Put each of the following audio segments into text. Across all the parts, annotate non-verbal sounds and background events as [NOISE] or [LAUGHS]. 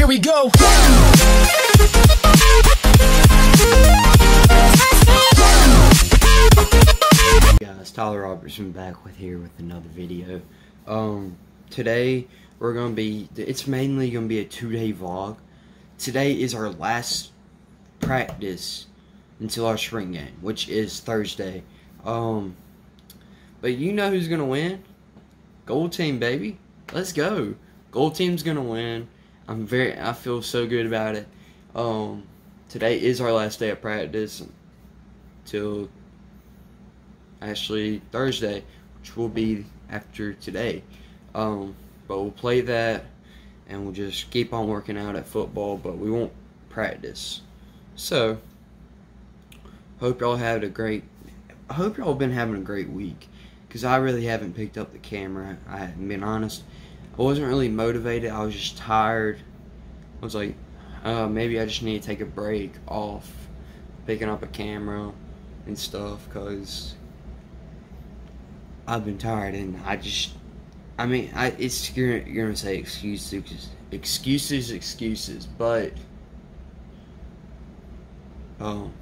Here we go. guys, Tyler Robertson back with here with another video. Um, today we're gonna be. It's mainly gonna be a two-day vlog. Today is our last practice until our spring game, which is Thursday. Um, but you know who's gonna win? Gold team, baby. Let's go. Gold team's gonna win. I'm very. I feel so good about it. Um, today is our last day of practice till actually Thursday, which will be after today. Um, but we'll play that and we'll just keep on working out at football, but we won't practice. So, hope y'all had a great. I hope y'all been having a great week, cause I really haven't picked up the camera. I haven't been honest. I wasn't really motivated. I was just tired. I was like, uh, maybe I just need to take a break off picking up a camera and stuff, cause I've been tired and I just I mean I it's you're, you're gonna say excuses excuses excuses but um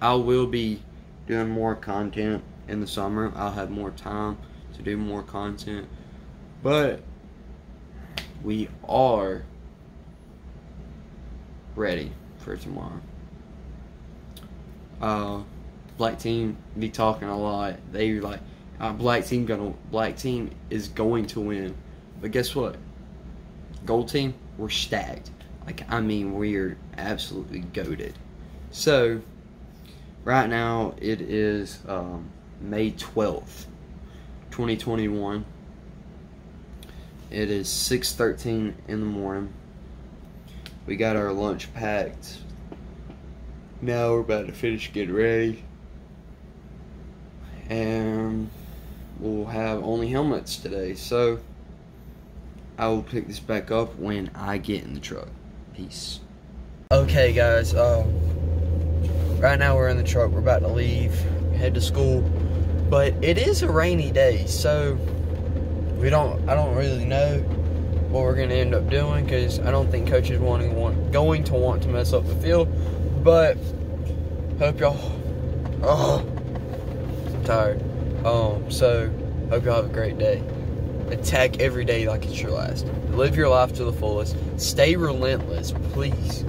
I will be doing more content in the summer I'll have more time to do more content but we are ready for tomorrow uh black team be talking a lot. They like uh, black team gonna black team is going to win, but guess what? Gold team we're stacked. Like I mean we're absolutely goaded. So right now it is um, May twelfth, twenty twenty one. It is six thirteen in the morning. We got our lunch packed. Now we're about to finish getting ready and we'll have only helmets today. So I will pick this back up when I get in the truck. Peace. Okay, guys. Um, right now we're in the truck. We're about to leave, head to school, but it is a rainy day, so we don't. I don't really know what we're gonna end up doing because I don't think coach is wanting want going to want to mess up the field. But hope y'all. Oh tired. Um, so hope y'all have a great day. Attack every day like it's your last. Live your life to the fullest. Stay relentless, please.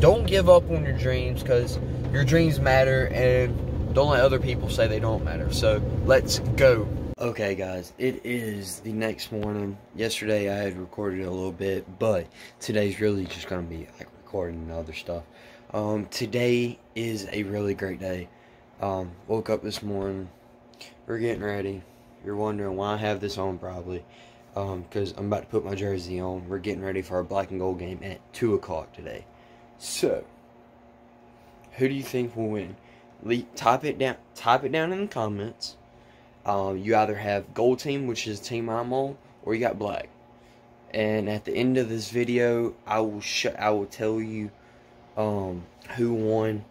Don't give up on your dreams because your dreams matter and don't let other people say they don't matter. So let's go. Okay, guys, it is the next morning. Yesterday I had recorded a little bit, but today's really just gonna be like recording other stuff. Um, today is a really great day. Um, woke up this morning, we're getting ready. You're wondering why I have this on probably. Because um, I'm about to put my jersey on. We're getting ready for our black and gold game at 2 o'clock today. So, who do you think will win? Le type it down. Type it down in the comments. Um, you either have gold team, which is the team I'm on, or you got black. And at the end of this video, I will sh I will tell you um, who won.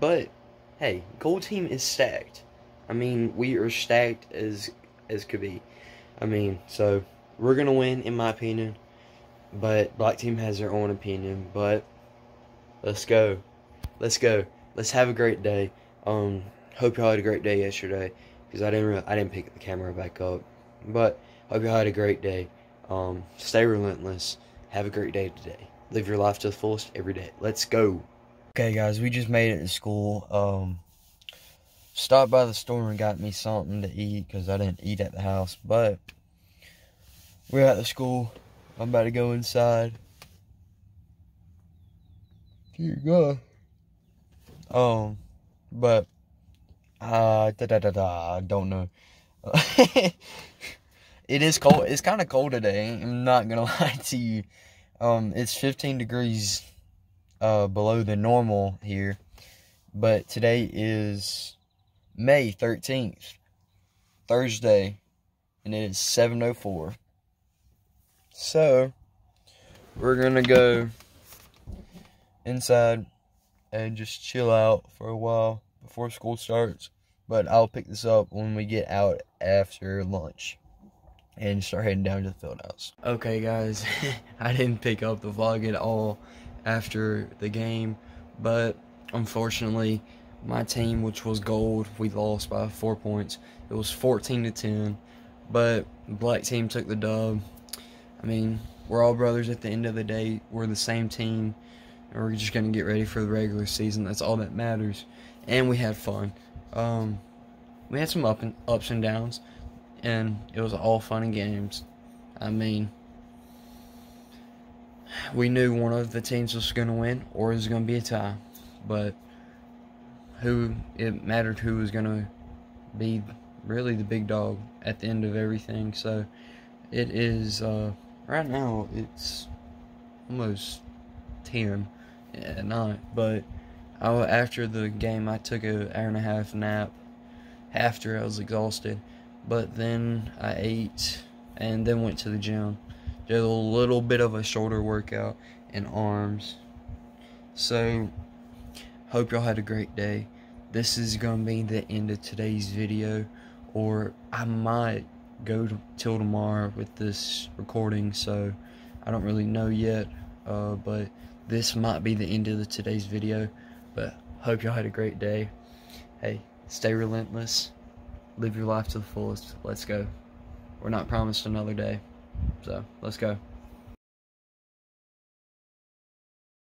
But hey, gold team is stacked. I mean, we are stacked as as could be. I mean, so we're gonna win in my opinion. But black team has their own opinion. But let's go, let's go, let's have a great day. Um, hope y'all had a great day yesterday because I didn't really, I didn't pick the camera back up. But hope y'all had a great day. Um, stay relentless. Have a great day today. Live your life to the fullest every day. Let's go. Okay, guys, we just made it to school. Um, stopped by the store and got me something to eat because I didn't eat at the house. But we're at the school. I'm about to go inside. Here you go. Um, but uh, da da da da. I don't know. [LAUGHS] it is cold. It's kind of cold today. I'm not gonna [LAUGHS] lie to you. Um, it's 15 degrees uh below the normal here, but today is May 13th, Thursday, and it is 7.04. So, we're to go inside and just chill out for a while before school starts. But I'll pick this up when we get out after lunch. and start heading down to the field house. Okay, guys, [LAUGHS] I didn't pick up the vlog at all after the game, but unfortunately, my team, which was gold, we lost by four points. It was 14 to 10, but black team took the dub. I mean, we're all brothers at the end of the day. We're the same team. And we're just going to get ready for the regular season. That's all that matters. And we had fun. Um, we had some up and, ups and downs. And it was all fun and games. I mean, we knew one of the teams was going to win or it was going to be a tie. But who it mattered who was going to be really the big dog at the end of everything. So it is uh, right now it's almost 10 at night, but I, after the game I took an hour and a half nap after I was exhausted, but then I ate and then went to the gym. Did a little bit of a shoulder workout and arms. So hope y'all had a great day. This is gonna be the end of today's video, or I might go to, till tomorrow with this recording, so I don't really know yet. Uh, but this might be the end of the, today's video. But hope y'all had a great day. Hey, stay relentless. Live your life to the fullest. Let's go. We're not promised another day. So, let's go.